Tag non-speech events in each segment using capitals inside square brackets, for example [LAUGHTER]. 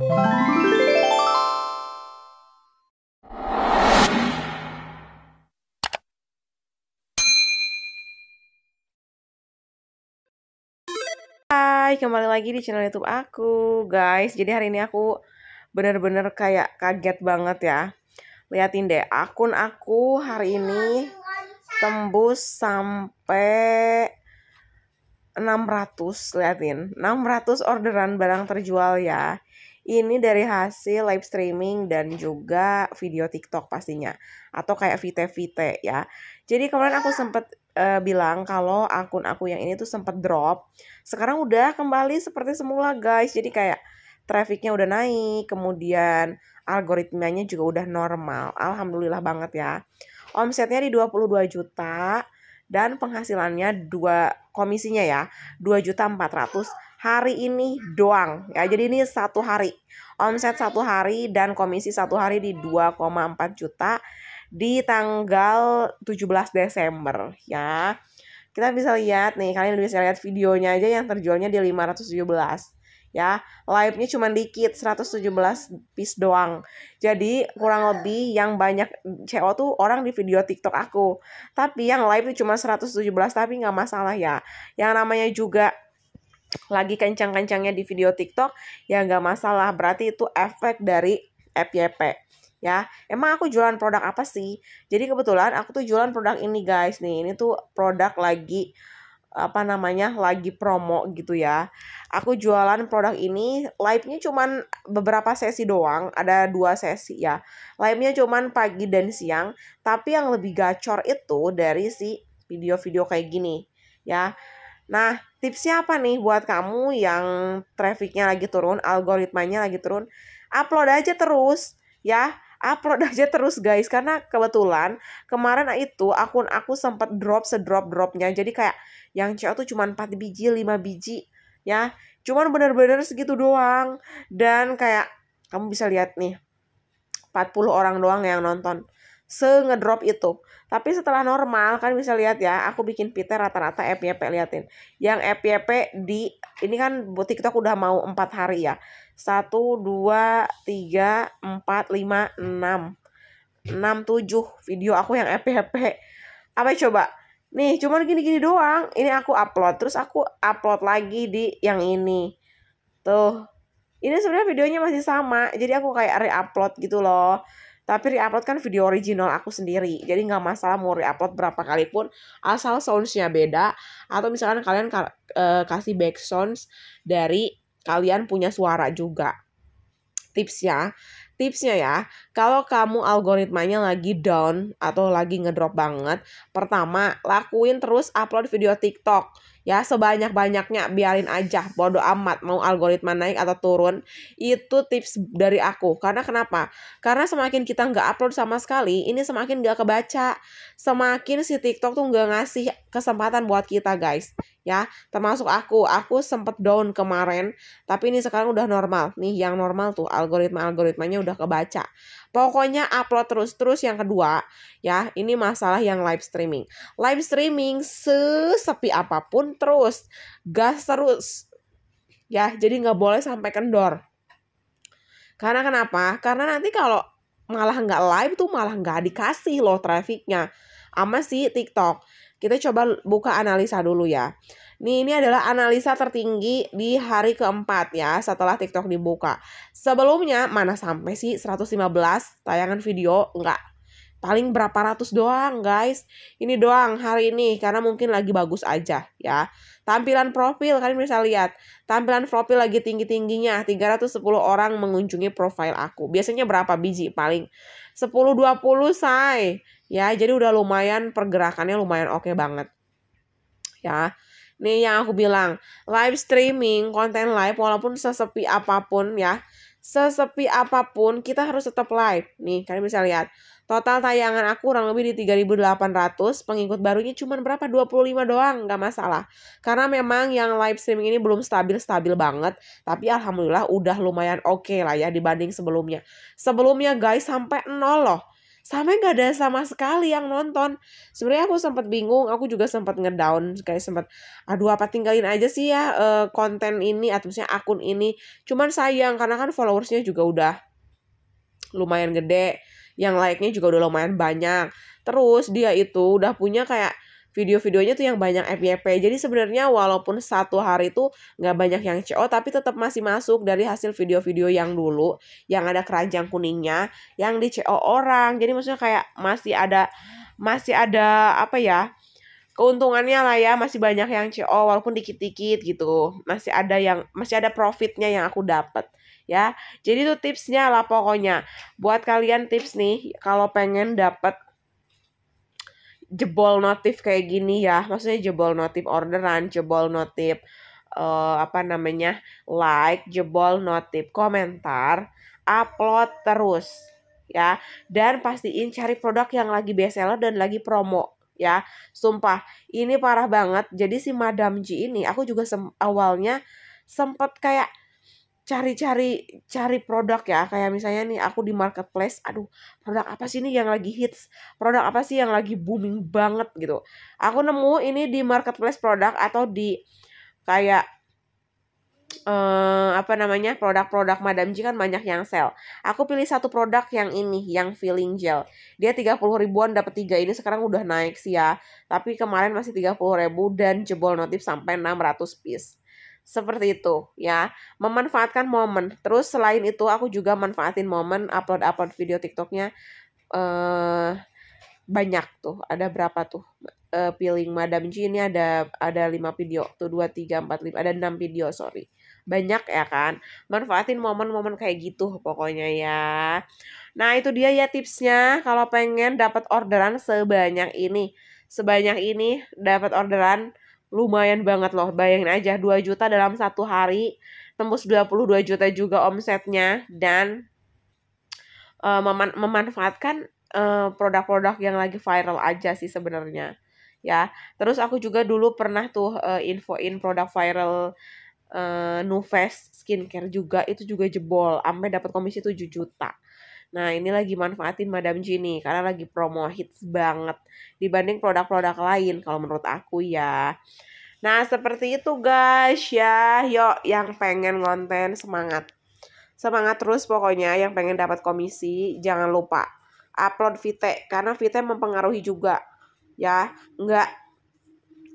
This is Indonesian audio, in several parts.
Hai, kembali lagi di channel YouTube aku, guys. Jadi hari ini aku bener-bener kayak kaget banget ya. Liatin deh, akun aku hari ini tembus sampai 600, liatin. 600 orderan barang terjual ya. Ini dari hasil live streaming dan juga video TikTok pastinya. Atau kayak VT-VT ya. Jadi kemarin aku sempet uh, bilang kalau akun aku yang ini tuh sempet drop. Sekarang udah kembali seperti semula guys. Jadi kayak trafficnya udah naik, kemudian algoritmanya juga udah normal. Alhamdulillah banget ya. Omsetnya di 22 juta dan penghasilannya dua komisinya ya 2 juta 400 hari ini doang. Ya jadi ini satu hari. Omset satu hari dan komisi satu hari di 2,4 juta di tanggal 17 Desember ya. Kita bisa lihat nih kalian bisa lihat videonya aja yang terjualnya di 517 ya. Live-nya cuma dikit 117 piece doang. Jadi kurang lebih yang banyak CO tuh orang di video TikTok aku. Tapi yang live itu cuma 117 tapi nggak masalah ya. Yang namanya juga lagi kencang-kencangnya di video TikTok ya nggak masalah. Berarti itu efek dari FYP ya. Emang aku jualan produk apa sih? Jadi kebetulan aku tuh jualan produk ini guys. Nih ini tuh produk lagi apa namanya lagi promo gitu ya. Aku jualan produk ini live-nya cuman beberapa sesi doang. Ada dua sesi ya. Live-nya cuman pagi dan siang. Tapi yang lebih gacor itu dari si video-video kayak gini ya nah tipsnya apa nih buat kamu yang trafficnya lagi turun algoritmanya lagi turun? Upload aja terus ya. Upload [LAUGHS] aja terus guys. Karena kebetulan kemarin itu akun aku sempat drop sedrop dropnya. Jadi kayak yang cewek tuh cuma 4 biji 5 biji ya. Cuman bener-bener segitu doang. Dan kayak kamu bisa lihat nih 40 orang doang yang nonton se ngedrop itu tapi setelah normal kan bisa lihat ya aku bikin pite rata-rata FYP liatin yang FYP di ini kan TikTok udah mau empat hari ya satu dua tiga empat lima enam enam tujuh video aku yang FYP apa coba Nih, cuman gini-gini doang. Ini aku upload, terus aku upload lagi di yang ini. Tuh. Ini sebenarnya videonya masih sama, jadi aku kayak re-upload gitu loh. Tapi re-upload kan video original aku sendiri, jadi nggak masalah mau re-upload berapa kali pun, asal soundsnya beda. Atau misalkan kalian uh, kasih back sounds dari kalian punya suara juga. Tipsnya, tipsnya ya, kalau kamu algoritmanya lagi down atau lagi ngedrop banget, pertama lakuin terus upload video TikTok ya sebanyak-banyaknya biarin aja bodo amat mau algoritma naik atau turun itu tips dari aku. Karena kenapa? Karena semakin kita nggak upload sama sekali ini semakin nggak kebaca. Semakin si TikTok tuh nggak ngasih kesempatan buat kita guys. Ya termasuk aku. Aku sempet down kemarin tapi ini sekarang udah normal. Nih yang normal tuh algoritma algoritmanya udah kebaca. Pokoknya upload terus. Terus yang kedua ya ini masalah yang live streaming. Live streaming sesepi apa pun terus gas terus ya jadi nggak boleh sampai kendor karena kenapa karena nanti kalau malah nggak live tuh malah nggak dikasih loh trafficnya ama si TikTok kita coba buka analisa dulu ya. Nih, ini adalah analisa tertinggi di hari keempat ya setelah TikTok dibuka. Sebelumnya mana sampai sih 115 tayangan video? Enggak. Paling berapa ratus doang guys. Ini doang hari ini karena mungkin lagi bagus aja ya. Tampilan profil kalian bisa lihat. Tampilan profil lagi tinggi-tingginya. 310 orang mengunjungi profil aku. Biasanya berapa biji? Paling 10-20 say ya jadi udah lumayan pergerakannya lumayan oke okay banget ya nih yang aku bilang live streaming konten live walaupun sesepi apa pun ya sesepi apa pun kita harus tetap live. Nih kalian bisa lihat. Total tayangan aku kurang lebih di 3800 pengikut barunya cuma berapa? 25 doang nggak masalah. Karena memang yang live streaming ini belum stabil-stabil banget. Tapi alhamdulillah udah lumayan oke okay lah ya dibanding sebelumnya. Sebelumnya guys sampai nol loh sampai nggak ada sama sekali yang nonton. Sebenarnya aku sempat bingung aku juga sempat ngedown kayak sempat aduh apa tinggalin aja sih ya uh, konten ini atau misalnya akun ini. Cuman sayang karena kan followersnya juga udah lumayan gede yang like-nya juga udah lumayan banyak. Terus dia itu udah punya kayak video-videonya tuh yang banyak FYP. Jadi sebenarnya walaupun satu hari itu nggak banyak yang CO, tapi tetap masih masuk dari hasil video-video yang dulu, yang ada keranjang kuningnya, yang di CO orang. Jadi maksudnya kayak masih ada, masih ada apa ya? keuntungannya lah ya masih banyak yang CO walaupun dikit-dikit gitu masih ada yang masih ada profitnya yang aku dapat ya jadi tuh tipsnya lah pokoknya buat kalian tips nih kalau pengen dapat jebol notif kayak gini ya. Maksudnya jebol notif orderan jebol notif uh, apa namanya like jebol notif komentar upload terus ya. Dan pastiin cari produk yang lagi bestseller dan lagi promo ya. Sumpah ini parah banget. Jadi si Madam G ini aku juga sem awalnya sempet kayak cari-cari cari produk ya kayak misalnya nih aku di marketplace aduh produk apa sih ini yang lagi hits produk apa sih yang lagi booming banget gitu aku nemu ini di marketplace produk atau di kayak uh, apa namanya produk-produk Madam G kan banyak yang sell. Aku pilih satu produk yang ini, yang filling gel. Dia 30 ribuan dapat tiga ini sekarang udah naik sih ya. Tapi kemarin masih 30 ribu dan jebol notif sampai 600 piece seperti itu ya. Memanfaatkan momen. Terus selain itu aku juga manfaatin momen upload upload video tiktoknya eh banyak tuh. Ada berapa tuh? Uh, peeling Madam G ini ada ada lima video. Tuh dua tiga empat lima ada enam video sorry. Banyak ya kan? Manfaatin momen-momen kayak gitu pokoknya ya. Nah itu dia ya tipsnya. Kalau pengen dapat orderan sebanyak ini. Sebanyak ini dapat orderan lumayan banget loh bayangin aja 2 juta dalam satu hari tembus 22 juta juga omsetnya dan uh, meman memanfaatkan produk produk-produk yang lagi viral aja sih sebenarnya ya. Terus aku juga dulu pernah tuh uh, infoin produk viral uh, Nuves skincare juga itu juga jebol sampai dapat komisi 7 juta Nah, ini lagi manfaatin Madam Gini karena lagi promo hits banget dibanding produk-produk lain kalau menurut aku ya. Nah, seperti itu guys ya. Yuk yang pengen konten semangat. Semangat terus pokoknya yang pengen dapat komisi jangan lupa upload VT karena VT mempengaruhi juga ya. Enggak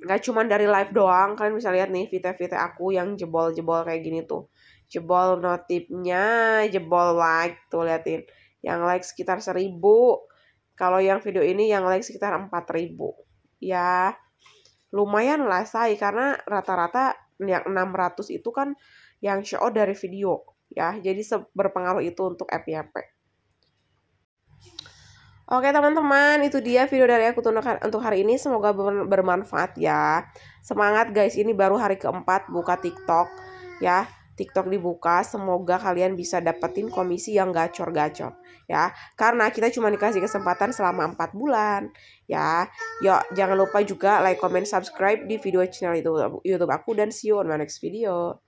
nggak cuma dari live doang kalian bisa lihat nih VT-VT aku yang jebol-jebol kayak gini tuh jebol notifnya jebol like tuh liatin yang like sekitar 1000 kalau yang video ini yang like sekitar 4000 ya lumayan lah say karena rata-rata yang 600 itu kan yang show dari video ya jadi berpengaruh itu untuk FYP Oke teman-teman, itu dia video dari aku untuk hari ini. Semoga bermanfaat ya. Semangat guys, ini baru hari keempat buka TikTok ya. TikTok dibuka, semoga kalian bisa dapetin komisi yang gacor-gacor ya. Karena kita cuma dikasih kesempatan selama 4 bulan ya. Yuk, jangan lupa juga like, comment, subscribe di video channel itu YouTube aku dan see you on my next video.